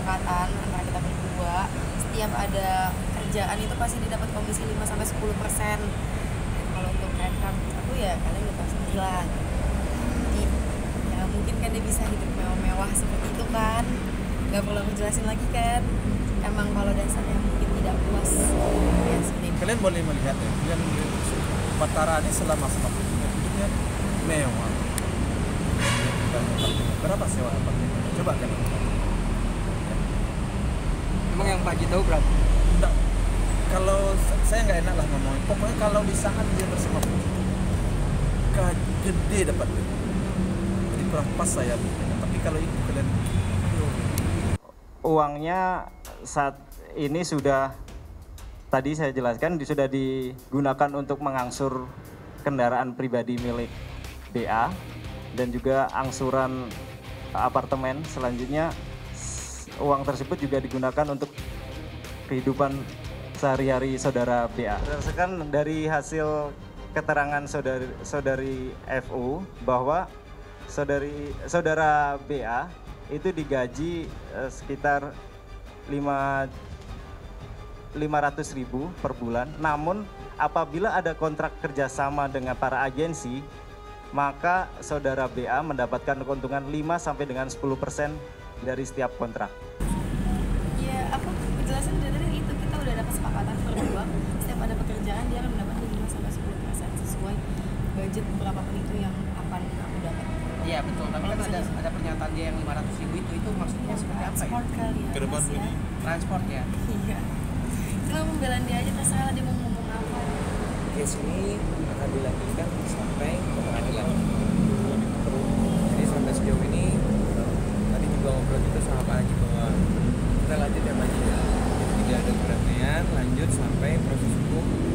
kesepakatan antara kita berdua setiap ada kerjaan itu pasti didapat komisi 5 sampai 10 persen. Kalau untuk rekam aku ya kalian udah sendiri lah. Jadi ya mungkin kan dia bisa hidup mewah-mewah seperti itu kan. Nggak perlu aku jelasin lagi kan. Emang kalau dasarnya mungkin tidak puas. Ya seperti kalian boleh melihat ya kalian Batara ini selama sama hidupnya hidupnya mewah. Berapa sewa apartemen coba Emang yang Pak Ji tahu berapa? Enggak. kalau sa- saya nggak enak lah ngomong pokoknya kalau di saat dia bersama gede dapat duit. Jadi kurang pas saya tapi kalau itu kalian uangnya saat ini sudah tadi saya jelaskan sudah digunakan untuk mengangsur kendaraan pribadi milik BA dan juga angsuran apartemen. Selanjutnya uang tersebut juga digunakan untuk kehidupan sehari-hari saudara BA. Berdasarkan dari hasil keterangan saudari saudari FU bahwa saudari saudara BA itu digaji eh, sekitar 5 500 ribu per bulan. Namun apabila ada kontrak kerjasama dengan para agensi, maka saudara BA mendapatkan keuntungan 5 sampai dengan 10 persen dari setiap kontrak. Ya aku penjelasan dari tadi itu kita udah ada kesepakatan berdua setiap ada pekerjaan dia akan mendapat 5 sampai 10 persen sesuai budget berapapun itu yang akan aku dapat Iya betul, tapi kan ada ada pernyataan dia yang 500 ribu itu, itu maksudnya seperti apa ya? transport kali ya Ke depan ya. bunyi. Transport ya? iya kalau pembelaan dia aja terserah dia mau ngomong apa case ini akan dilanjutkan sampai ke pengadilan. lanjut sampai proses hukum.